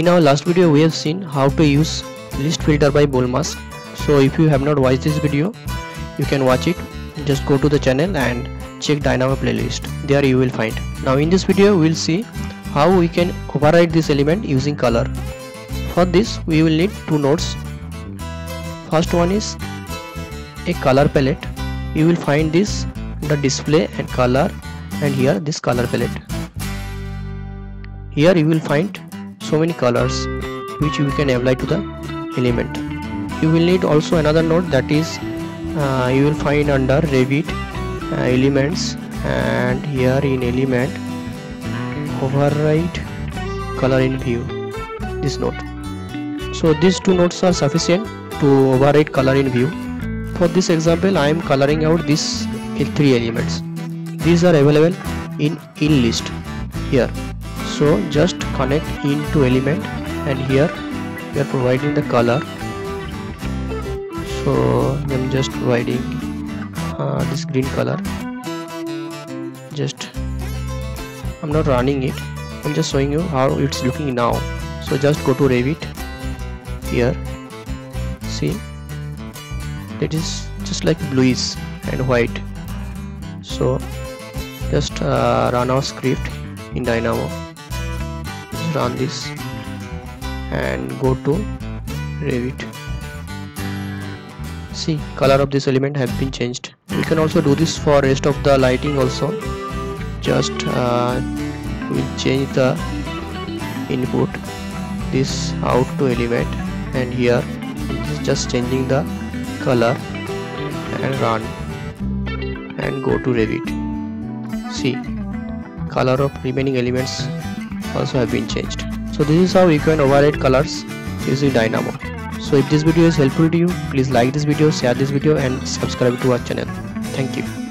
In our last video we have seen how to use list filter by BoolMask. So if you have not watched this video you can watch it. Just go to the channel and check Dynamo playlist. There you will find. Now in this video we will see how we can override this element using color. For this we will need two nodes. First one is a color palette. You will find this the display and color and here this color palette. Here you will find so many colors which you can apply to the element. You will need also another node that is uh, you will find under revit uh, elements and here in element override color in view this node. So these two nodes are sufficient to override color in view. For this example i am coloring out these three elements. These are available in in list here. So just connect into element and here we are providing the color. So I'm just providing uh, this green color. Just I'm not running it. I'm just showing you how it's looking now. So just go to Revit here. See? It is just like bluish and white. So just uh, run our script in Dynamo run this and go to Revit. See color of this element have been changed. We can also do this for rest of the lighting also. Just uh, we change the input this out to element and here just changing the color and run and go to Revit. See color of remaining elements also have been changed. So this is how you can override colors using dynamo. So if this video is helpful to you please like this video share this video and subscribe to our channel. Thank you